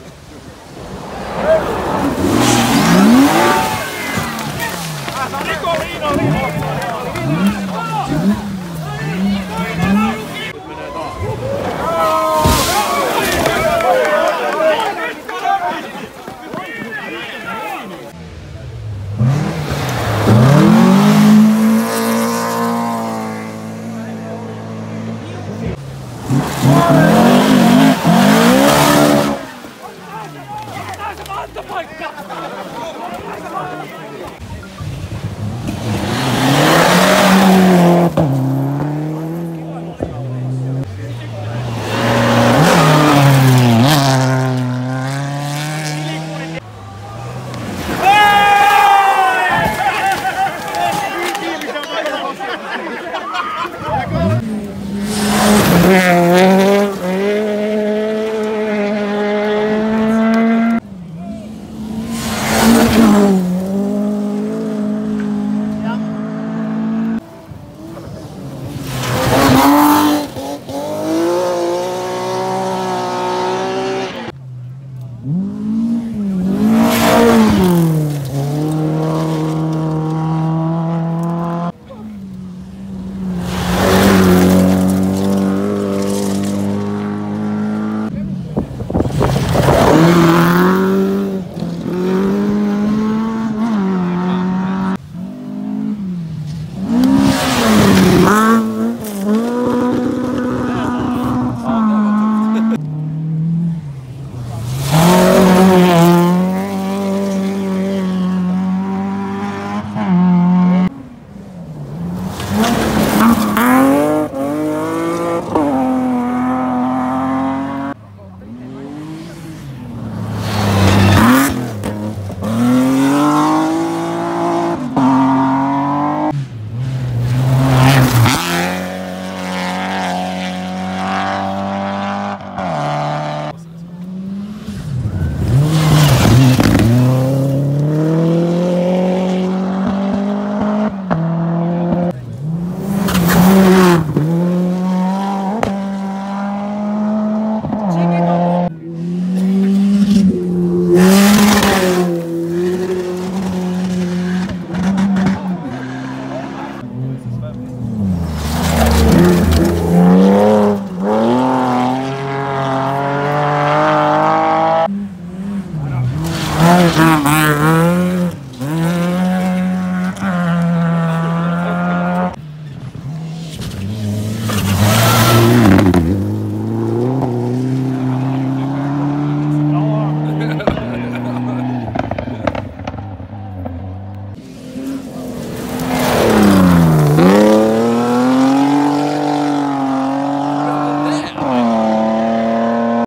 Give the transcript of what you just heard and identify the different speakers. Speaker 1: good.